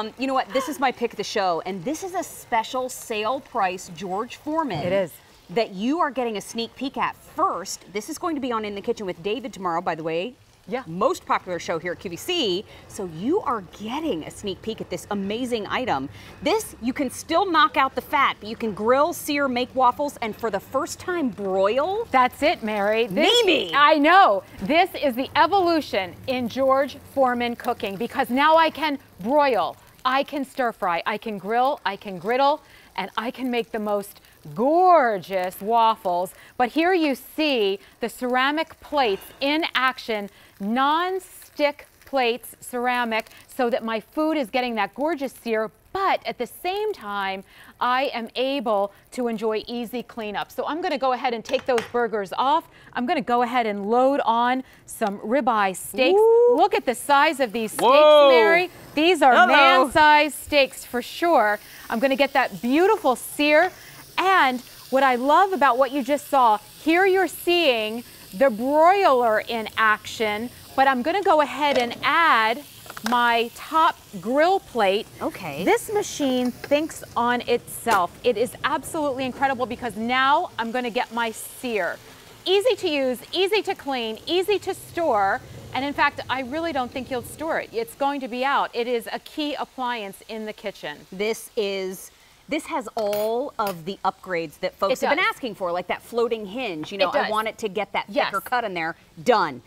Um, you know what? This is my pick of the show, and this is a special sale price George Foreman. It is. That you are getting a sneak peek at first. This is going to be on In the Kitchen with David tomorrow, by the way. Yeah. Most popular show here at QVC. So you are getting a sneak peek at this amazing item. This, you can still knock out the fat, but you can grill, sear, make waffles, and for the first time, broil. That's it, Mary. This, Mimi! I know. This is the evolution in George Foreman cooking because now I can broil, I can stir fry, I can grill, I can griddle, and I can make the most gorgeous waffles. But here you see the ceramic plates in action, non-stick plates, ceramic, so that my food is getting that gorgeous sear, but at the same time, I am able to enjoy easy cleanup. So I'm gonna go ahead and take those burgers off. I'm gonna go ahead and load on some ribeye steaks. Ooh. Look at the size of these steaks, Whoa. Mary. These are man-sized steaks for sure. I'm gonna get that beautiful sear. And what I love about what you just saw, here you're seeing the broiler in action, but I'm gonna go ahead and add my top grill plate. Okay. This machine thinks on itself. It is absolutely incredible because now I'm gonna get my sear. Easy to use, easy to clean, easy to store. And in fact, I really don't think you'll store it. It's going to be out. It is a key appliance in the kitchen. This is this has all of the upgrades that folks have been asking for, like that floating hinge. You know, I want it to get that Yes. thicker cut in there. Done.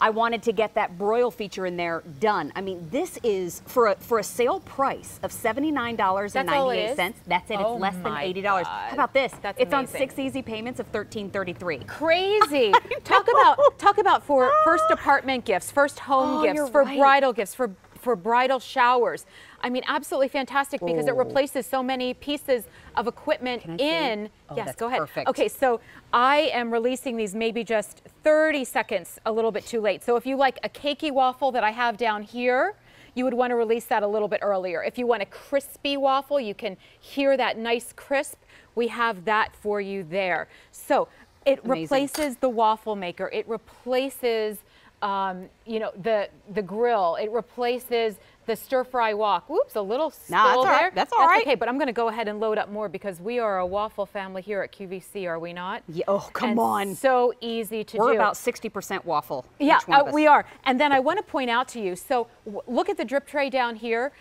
I wanted to get that broil feature in there. Done. I mean, this is for a for a sale price of $79.98. That's all ninety it eight. That's it. Oh it's less than eighty dollars. God. How about this? That's it's on six easy payments of thirteen thirty three. Crazy. talk about talk about for ah. first apartment gifts, first home Oh, gifts, for right. bridal gifts, for for bridal showers. I mean, absolutely fantastic because it Oh. replaces so many pieces of equipment Can I see? in. Oh, yes, go ahead. perfect. Okay, so I am releasing these maybe just 30 seconds a little bit too late. So if you like a cakey waffle that I have down here, you would want to release that a little bit earlier. If you want a crispy waffle, you can hear that nice crisp. We have that for you there. So it Amazing. replaces the waffle maker. It replaces, um, you know, the the grill. It replaces the stir fry wok. Oops, a little spill Nah, that's all right. there. That's all right. okay, but I'm going to go ahead and load up more because we are a waffle family here at QVC, are we not? Yeah, oh, come And on. So easy to We're do. about sixty percent waffle. Yeah, each one of uh, we are. And then I want to point out to you, so w- look at the drip tray down here.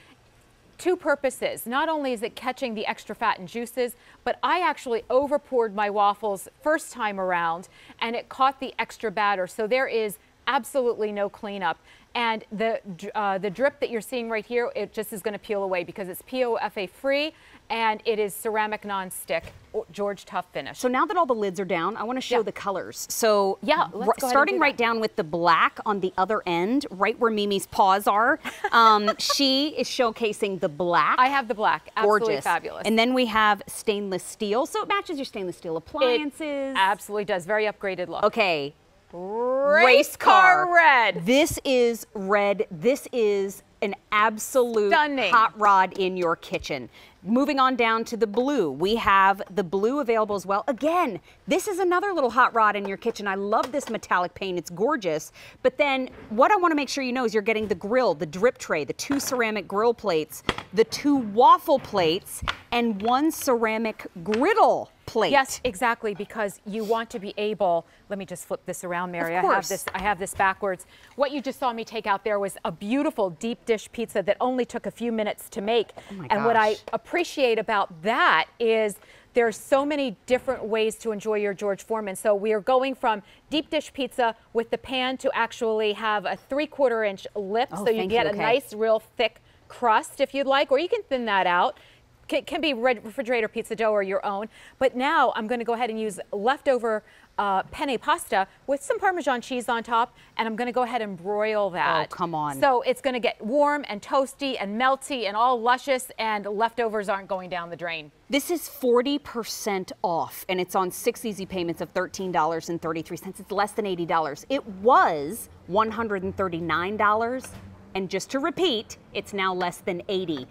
Two purposes. Not only is it catching the extra fat and juices, but I actually over poured my waffles first time around and it caught the extra batter. So there is absolutely no cleanup. And the, uh, the drip that you're seeing right here, it just is going to peel away because it's PFOA free and it is ceramic non-stick, George Tough finish. So now that all the lids are down, I want to show Yeah. the colors. So Yeah, let's r- go ahead and starting do right down with the black on the other end, right where Mimi's paws are, um, she is showcasing the black. I have the black. Absolutely Gorgeous. fabulous. And then we have stainless steel. So it matches your stainless steel It appliances. absolutely does. Very upgraded look. okay. Race car red. This is red. This is an absolute Stunning. hot rod in your kitchen. Moving on down to the blue, we have the blue available as well. Again, this is another little hot rod in your kitchen. I love this metallic paint, it's gorgeous. But then what I wanna make sure you know is you're getting the grill, the drip tray, the two ceramic grill plates, the two waffle plates, and one ceramic griddle plate. Yes, exactly, because you want to be able, let me just flip this around, Mary. I have this I have this backwards. What you just saw me take out there was a beautiful deep dish pizza that only took a few minutes to make. Oh my and what I appreciate about that is there are so many different ways to enjoy your George Foreman. So we are going from deep dish pizza with the pan to actually have a three quarter inch lip Oh, so you get you, a okay. nice real thick crust if you'd like, or you can thin that out. Can, can be red refrigerator pizza dough or your own. But now I'm going to go ahead and use leftover uh, penne pasta with some Parmesan cheese on top, and I'm going to go ahead and broil that. Oh, come on. So it's going to get warm and toasty and melty and all luscious, and leftovers aren't going down the drain. This is 40% off, and it's on six easy payments of $13.33. It's less than $80. It was $139, and just to repeat, it's now less than 80.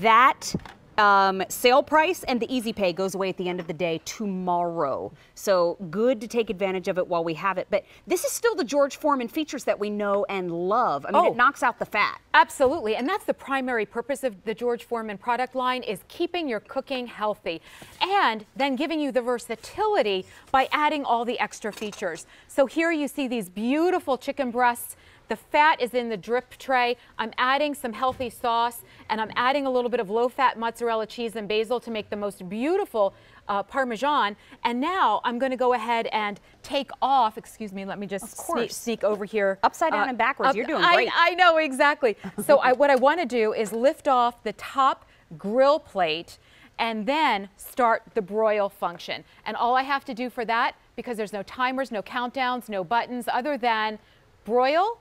That Um, sale price and the easy pay goes away at the end of the day tomorrow. So good to take advantage of it while we have it. But this is still the George Foreman features that we know and love. I mean, Oh. it knocks out the fat. Absolutely, and that's the primary purpose of the George Foreman product line is keeping your cooking healthy and then giving you the versatility by adding all the extra features. So here you see these beautiful chicken breasts. The fat is in the drip tray. I'm adding some healthy sauce and I'm adding a little bit of low-fat mozzarella cheese and basil to make the most beautiful uh, Parmesan. And now I'm going to go ahead and take off, excuse me, let me just sneak, sneak over here. Upside down and backwards. You're doing I- great. I know exactly. So I, what I want to do is lift off the top grill plate and then start the broil function. And all I have to do for that, because there's no timers, no countdowns, no buttons, other than broil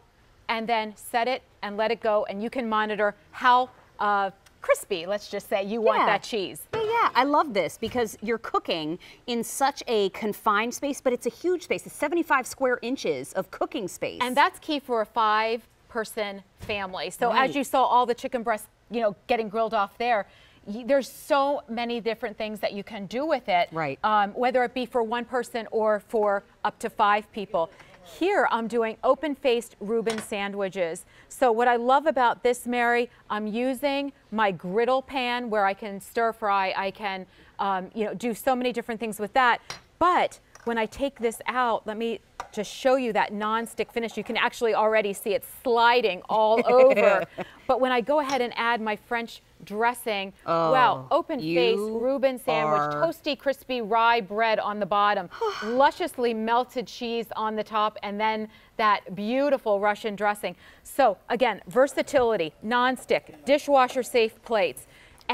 and then set it and let it go. And you can monitor how uh, crispy, let's just say, you want Yeah. that cheese. Yeah, yeah, I love this because you're cooking in such a confined space, but it's a huge space. It's 75 square inches of cooking space. And that's key for a five person family. So Right. as you saw all the chicken breasts, you know, getting grilled off there, there's so many different things that you can do with it. Right. Um, whether it be for one person or for up to five people. Here I'm doing open-faced Reuben sandwiches. So what I love about this, Mary, I'm using my griddle pan where I can stir fry, I can, um, you know, do so many different things with that. But when I take this out, let me just show you that non-stick finish. You can actually already see it sliding all over. But when I go ahead and add my French dressing, wow, oh, open face Reuben sandwich, are- toasty, crispy rye bread on the bottom, lusciously melted cheese on the top, and then that beautiful Russian dressing. So again, versatility, non-stick, dishwasher safe plates.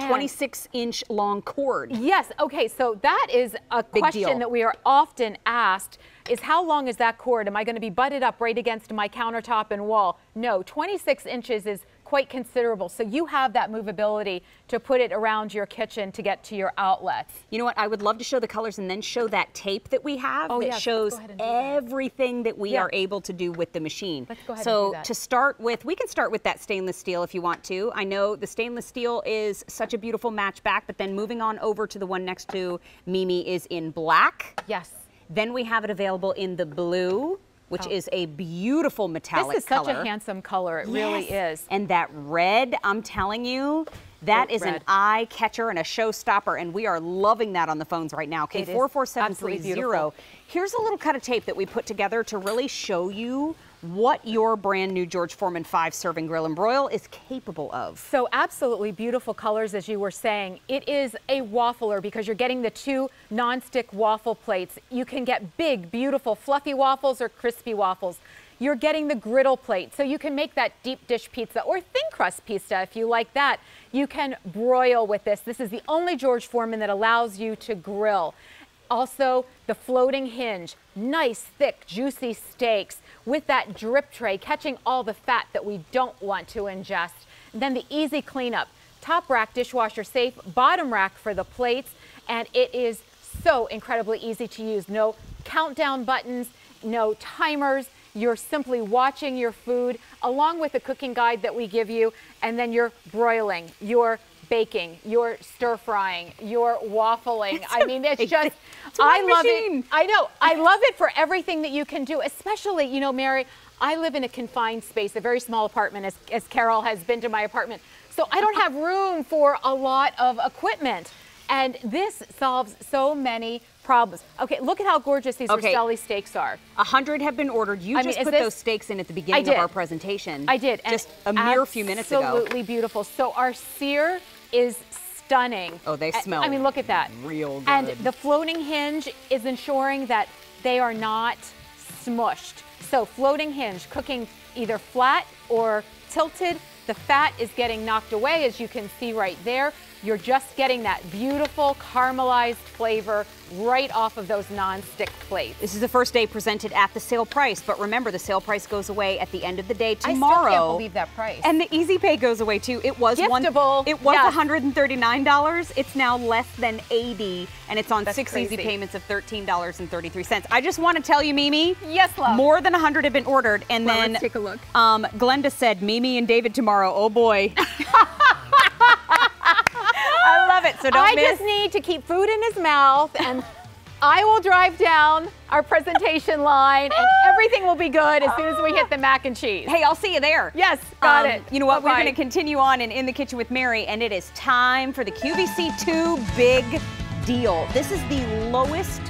26 inch long cord. Yes. Okay. So that is a Big question deal. that we are often asked: is how long is that cord? Am I going to be butted up right against my countertop and wall? No. 26 inches is quite considerable. So you have that movability to put it around your kitchen to get to your outlets. You know what? I would love to show the colors and then show that tape that we have Oh, that yes, shows go ahead and do that. everything that we Yeah. are able to do with the machine. Let's go ahead and so to start with, we can start with that stainless steel if you want to. I know the stainless steel is such a beautiful match back, but then moving on over to the one next to Mimi is in black. Yes. Then we have it available in the blue, which Oh. is a beautiful metallic This is such color. a handsome color. It really is. And that red, I'm telling you, that is an eye catcher and a showstopper, and we are loving that on the phones right now. Okay, It is four four seven absolutely three zero. Here's a little cut of tape that we put together to really show you what your brand new George Foreman five serving grill and broil is capable of. So absolutely beautiful colors, as you were saying. It is a waffler because you're getting the two non-stick waffle plates. You can get big, beautiful, fluffy waffles or crispy waffles. You're getting the griddle plate, so you can make that deep dish pizza or thin crust pizza if you like that. You can broil with this. This is the only George Foreman that allows you to grill. Also, the floating hinge, nice, thick, juicy steaks with that drip tray, catching all the fat that we don't want to ingest. And then the easy cleanup, top rack dishwasher safe, bottom rack for the plates, and it is so incredibly easy to use. No countdown buttons, no timers. You're simply watching your food along with the cooking guide that we give you, and then you're broiling, you're baking, you're stir frying, you're waffling. I mean, it's just, a I love machine. it. I know. I love it for everything that you can do, especially, you know, Mary, I live in a confined space, a very small apartment, as, as Carol has been to my apartment. So I don't have room for a lot of equipment. And this solves so many problems. Okay, look at how gorgeous these Okay. Rastelli steaks are. A hundred have been ordered. You I just is put this- those steaks in at the beginning of our presentation. I did. and Just a mere few minutes ago. Absolutely beautiful. So our sear is stunning. Oh, they smell I mean, look at that. real good. And the floating hinge is ensuring that they are not smushed. So floating hinge, cooking either flat or tilted. The fat is getting knocked away, as you can see right there. You're just getting that beautiful caramelized flavor right off of those non-stick plates. This is the first day presented at the sale price, but remember the sale price goes away at the end of the day tomorrow. I still can't believe that price. And the easy pay goes away too. It was one it was yes. $139. It's now less than 80 and it's on That's six easy payments of $13.33. I just want to tell you Mimi, Yes, love. more than 100 have been ordered and Well, then let's take a look. Um Glenda said Mimi and David tomorrow. Oh boy. I So don't I miss. just need to keep food in his mouth and I will drive down our presentation line and everything will be good as soon as we hit the mac and cheese. Hey, I'll see you there. Yes, got Um, it. You know what? We're going to continue on in In the Kitchen with Mary, and it is time for the QVC2 Big Deal. This is the lowest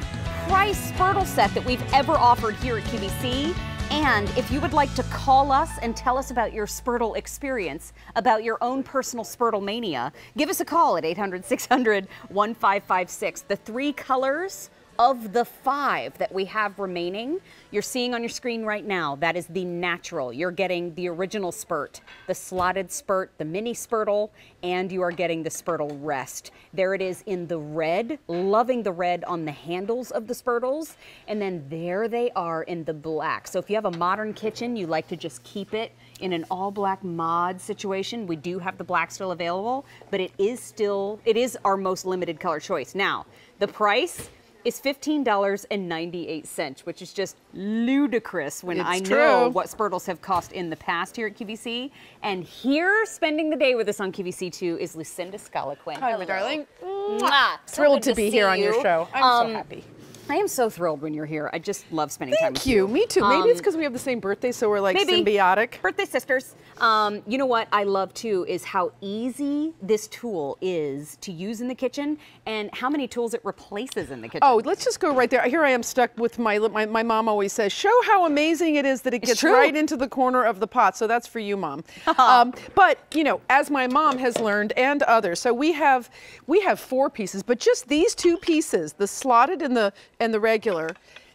price Spurtle set that we've ever offered here at QVC. And if you would like to call us and tell us about your Spurtle experience, about your own personal Spurtle mania, give us a call at 800 600 1556. The three colors of the five that we have remaining, you're seeing on your screen right now, that is the natural. You're getting the original spurt, the slotted spurt, the mini spurtle, and you are getting the spurtle rest. There it is in the red, loving the red on the handles of the spurtles, and then there they are in the black. So if you have a modern kitchen, you like to just keep it in an all black mod situation, we do have the black still available, but it is still, it is our most limited color choice. Now, the price, is $15.98, which is just ludicrous when It's I know what Spurtles have cost in the past here at QVC. And here, spending the day with us on QVC2 is Lucinda Scala Quinn. Hi, my Hello. darling. Mwah. Thrilled good to be see here on your show. I'm Um, so happy. I am so thrilled when you're here. I just love spending time with Thank you. Me too. Maybe it's Um, because we have the same birthday, so we're like Maybe. symbiotic. Birthday sisters. Um, you know what I love too is how easy this tool is to use in the kitchen and how many tools it replaces in the kitchen. Oh, let's just go right there. Here I am stuck with my my, my mom always says, show how amazing it is that it gets right into the corner of the pot. So that's for you, mom. um, but you know, as my mom has learned and others, so we have we have four pieces, but just these two pieces, the slotted and the and the regular,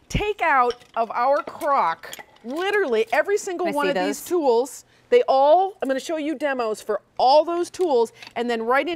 take out of our crock literally every single one of those? these tools. They all, I'm going to show you demos for all those tools, and then right in